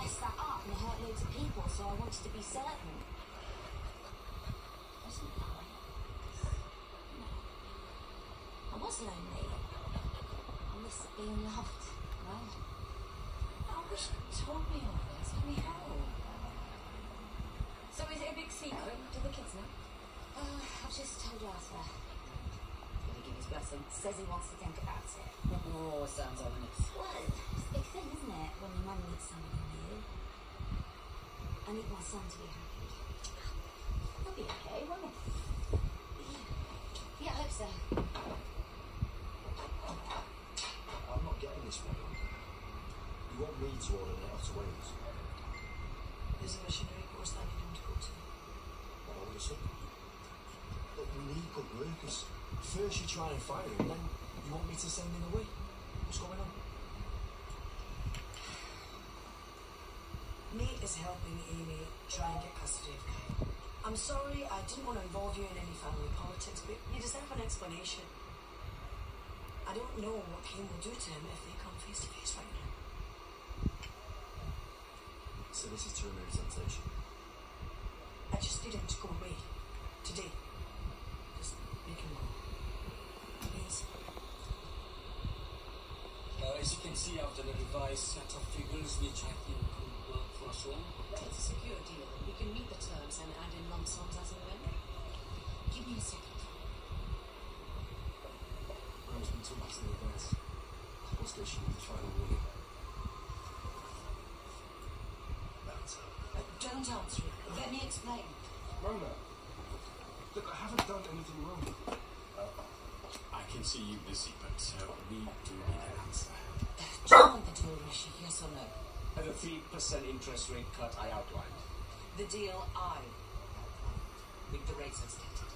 mess that up and hurt loads of people, so I wanted to be certain. Wasn't I? No. I was lonely. I missed being loved. Well, I wish you'd told me all this. Can we help? So is it a big secret? Do the kids know? uh, I've just told Arthur. Did he give his blessing? Says he wants to think about it. Oh, sounds ominous. Well, it's a big thing, isn't it, when your mum needs something new? I need my son to be happy. He'll be okay, won't he? Yeah, I hope so. I'm not getting this one. You want me to order an out to Wales? There's a missionary course that I need him to go to. What all of a sudden? Look, we need good workers. First you try and fire him, then you want me to send him away. What's going on? Nate is helping Amy try and get custody of Kyle. I'm sorry, I didn't want to involve you in any family politics, but you deserve an explanation. I don't know what Kane will do to him if they come face to face right now. So this is to remove temptation. I just need him to go away. Today. Just make him go. Please. Uh, as you can see after the revised set of figures, which I think could work for us all. It's a secure deal. We can meet the terms and add in lump sums as and when. Give me a second. Rose been took back to the events. What's good, she needs to try and win. That's Uh, don't answer it. Let me explain. Rona, look, I haven't done anything wrong. I can see you busy, but uh, we do need an answer. Do you want the deal, Rishi? Yes or no? At the 3% interest rate cut I outlined. The deal I with the rates as stated.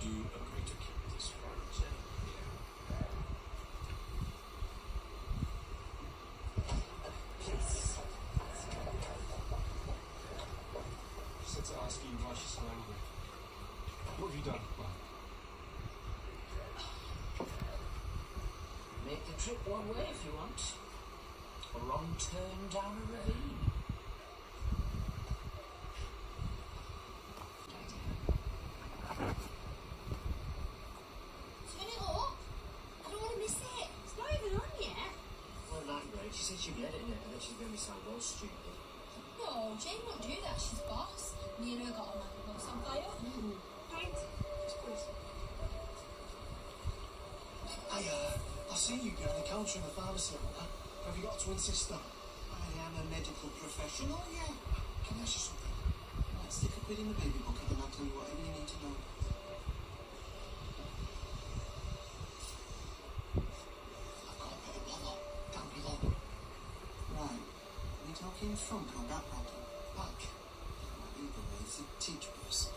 Do you agree to keep this one, Jen? Please. She said to ask you why she's so angry. What have you done? Well, Make the trip one way if you want. A wrong turn down a ravine. Seen you behind the counter in the pharmacy. Have you got a twin sister? I am a medical professional, yeah. Can I ask you something? Right, stick a quid in the baby book and then I'll tell you whatever you need to know. I've got a bit of bother down below. Right. Are we talking front or back problem? Back. Well, either way, it's a teach person.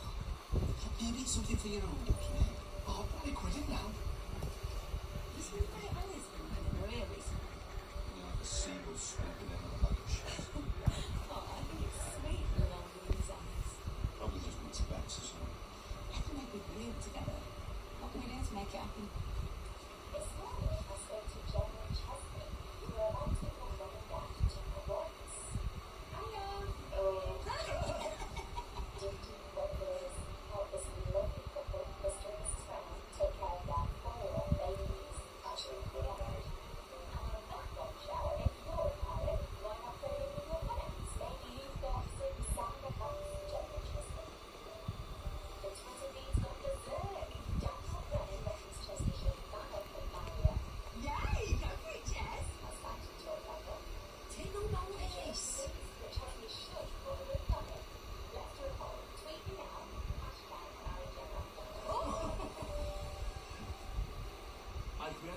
Maybe it's something for your own document. Oh, put a quid in now. This is my Oh, Probably just bed, so I make it real together. What can we do to make it happen? This morning, I spoke to General Chesney, who were about to become mum and dad to Royce. Hiya. Duty workers help this lovely couple, Mr. and Mrs. Brown, take care of their four babies. Actually, we have a and on that bombshell, if you're a parent, why not put it in with your comments? Maybe you've got some sound advice for General Chesney. The Twitter feed's got berserk. Jack Hot Brennan reckons Chesney should ban her from Maria. Yay! Go for it, Jess. That's back to talk about them. Take no notice. Which has me should for the republic. Let's do a poll. Tweet me now. Hashtag Mary Gemma.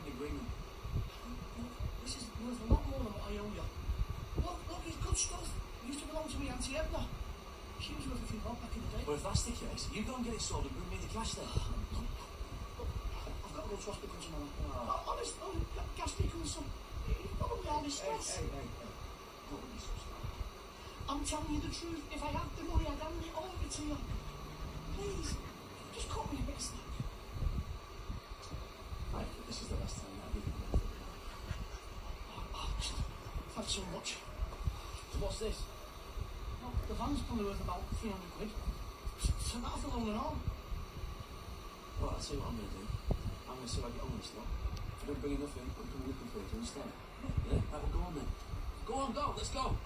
Mike, we had an agreement. This is worth a lot more than what I owe you. Look, look, it's good stuff. It used to belong to me Auntie Edna. She was worth a few bob back in the day. Well, if that's the case, you go and get it sold and bring me the cash then. I've got to go to hospital tomorrow. Ah. Oh. Honest, oh, ga- gastric ulcer. It's probably all this stress. hey, hey, hey. Don't be so sorry. I'm telling you the truth. If I had the money, I'd hand it over to you. Please, just cut me a bit slack. Mike, this is the last time I'll give you anything. Oh, so much. So what's this? Well, the van's probably worth about 300 quid. So, that's fill on and on. Well, I'll see what I'm going to do. I'm going to see if I get on this lot. If I don't bring enough in, I'm going to looking for it instead. Yeah, that will go on then. Go on, go, let's go.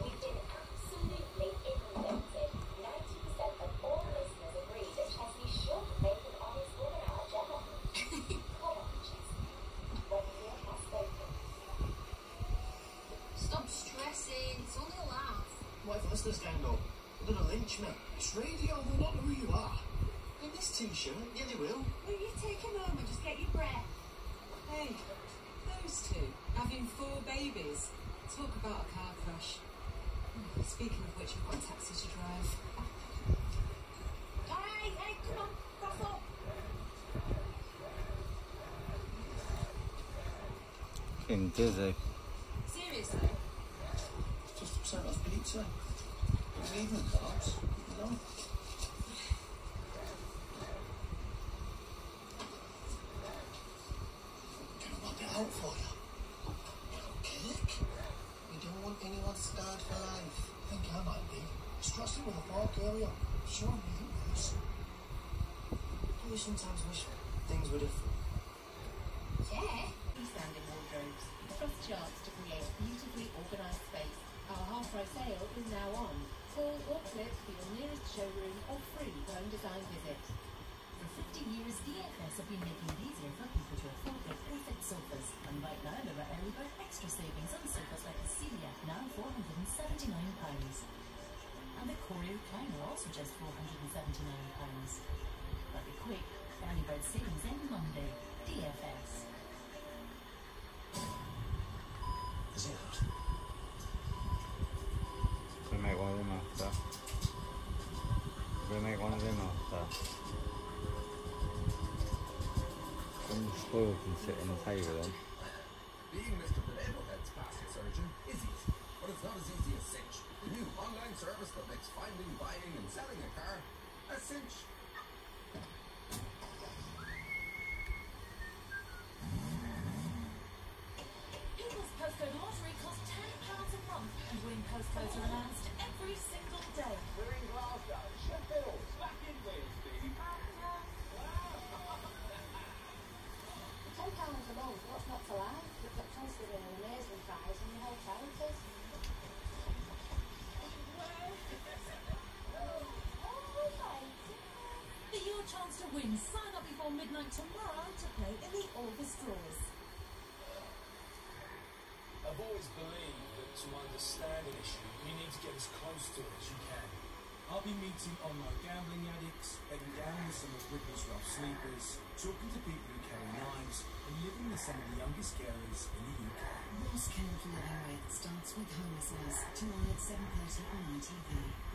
We've been absolutely inundated. 90% of all listeners agree that Chesney should make an honest woman out of Gemma. Come on, Chesney. When your has spoken. Stop stressing. It's only a laugh. What if listeners can go? They're going to lynch me. It's radio, they'll not know who you are. In this t-shirt, yeah, they will. Will you take a moment? Just get your breath. Hey, those two having four babies. Talk about a car crash. Hmm, Speaking of which, I've got a taxi to drive. Hey, hey, come on. Cross up. Fucking dizzy. Seriously? Just upset us pizza. It's evening, perhaps. You? Can I work it for you? Cake? We don't want anyone scarred for life. I think I might be. Stressing with a fork earlier. Sure, you is. Do you sometimes wish things were different? Yeah. Standing wardrobes, across charts to create beautifully organised space. Our half-price sale is now on. Call or click for your nearest showroom or free home design visit. For 50 years, DFS have been making it easier for people to afford their perfect sofas. And right now, there are early bird extra savings on sofas like the Celia, now £479. And the Corey recliner, also just £479. But be quick, early bird savings end Monday. DFS. Is it out? After. Some spoil can sit on the table then. Being Mr. Neighborhood's plastic surgeon is easy, but it's not as easy as Cinch, the new online service that makes finding, buying, and selling a car a cinch. People's Postcode Lottery costs £10 a month and win postcodes are announced tomorrow to play in the August draws. I've always believed that to understand an issue, you need to get as close to it as you can. I'll be meeting online gambling addicts, bedding down with some of Britain's rough sleepers, talking to people who carry knives, and living with some of the youngest carers in the UK. Ross County Area starts with homelessness tonight at 7.30 on ITV.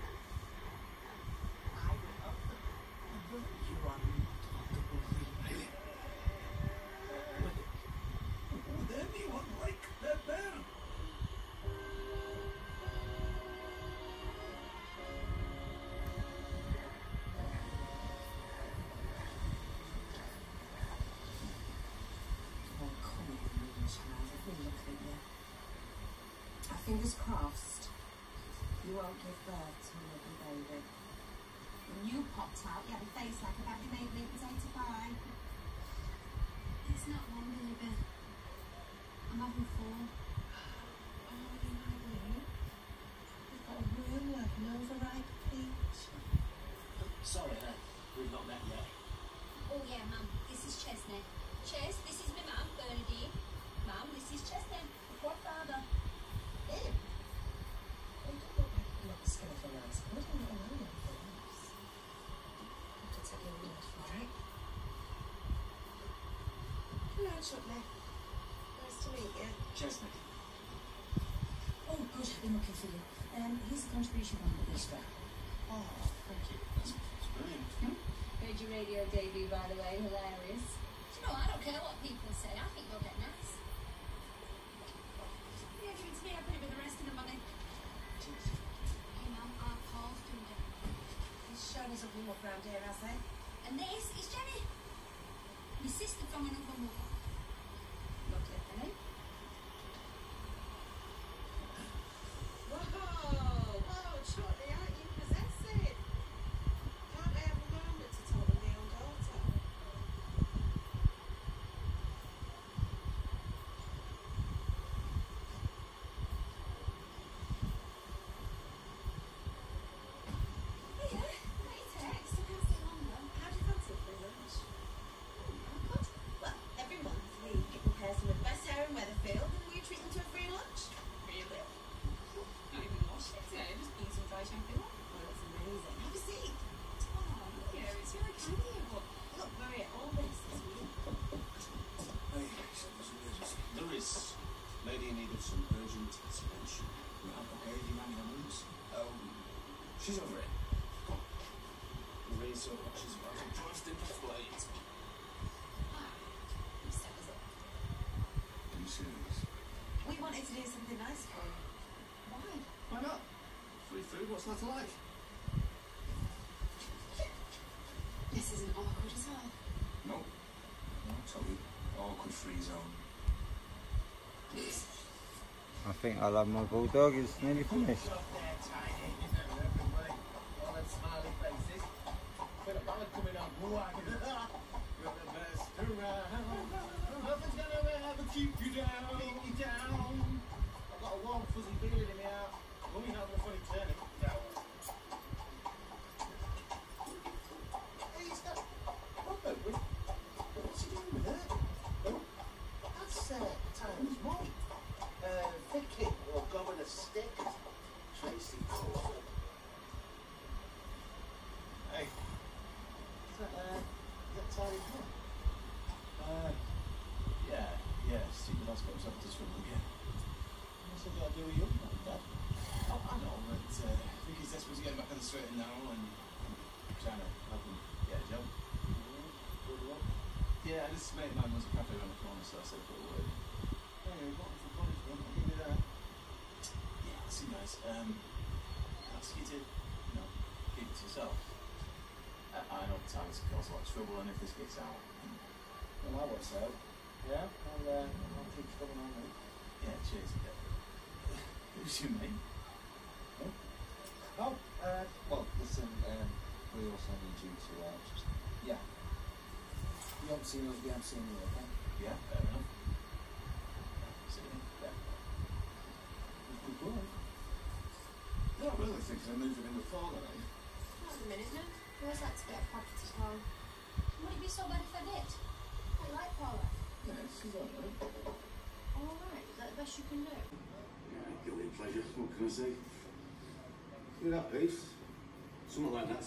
Fingers crossed. You won't give birth to a lovely baby. When you popped out, you had a face like a badly made meat potato pie. It's not one, baby. I'm having four. Oh, you might be. You've got a real like an overripe peach. Sorry, we've not met yet. Oh yeah, Mum. This is Chesney. Ches, this is my mum, Bernadine. Mum, this is Chesney. What father? Ew. They do look like not the skin of a mouse. I don't know what I'm for mouse. I have to take your word for it. Hello, Chutley. Nice to meet you. Chesney. Oh, good, I've been looking for you. Um, here's the contribution from the extra. Oh, thank you. That's, that's brilliant. Heard your radio debut, by the way. Hilarious. Do you know, I don't care what people say. I think you'll get nice. Yeah, give it to me. I'll put it with the rest of the money. Hey, Mum, our call's coming down. Is Sharon me something up round here, has they? And this is Jenny. My sister from another mother. Lovely, Penny. Whoa, whoa, shortly out, you possess it. Can't they have a moment to tell them their own daughter? Here, got your text. I passed it along though. How do you fancy it for lunch? Good. Well, every month we get a person with the best hair in Weatherfield and we treat them to a free lunch. Really? Not even washed it today. Just eat some dry shampoo. Oh, that's amazing. Have a seat. Oh, yeah, it's really kind of you, but Look, Maria, all this is you. Hey, something's emergency. There is. Lady in need you ambulance? Oh, she's over it. Come on. About to burst into flames. Are you serious? We wanted to do something nice for you. Why? Why not? Free food, what's not to like? This isn't awkward at all. No. No, totally awkward free zone. I think I love my bulldog. It's nearly finished. Keep you down. I've got a warm, fuzzy feeling in me out. Mummy's having a funny turn. Down. Hey, stop. What the? What's he doing with that? Oh, that's uh, Tyler's mum. Uh, Vicky, or Governor Stick. Tracy Colton. Hey. Is that, uh, Tyler Hunt? Uh, yeah, yeah, stupid ass got himself to swim again. What's got to do with you, Dad? Oh, I know, but uh, Vicky's desperate to get back on the straight and narrow and trying to help him get a job. Yeah, this mate of mine was a cafe around the corner, so I said put a word. Hey, you're looking for punishment. I'll give you that. Yeah, seemed nice. Um, ask you to, you know, keep it to yourself. I, I know Tyler's caused a lot of trouble, and if this gets out, then, Well, I was out. Yeah, I'll, uh, I'll keep coming on then. yeah, cheers. Who's your mate? Oh, uh, well, listen, um, we also need you to, uh, just, yeah. You haven't seen us, we haven't seen you, okay? Yeah, fair enough. Yeah, see you. Yeah. Good work. You're not really thinking of moving in with father, are you? Not at the minute, no. Where's that to get property from? Would it be so bad if I did? I like Paula. Yeah, she's alright. All right, is that the best you can do? Yeah, guilty pleasure, what can I say? Look at that piece. Something like that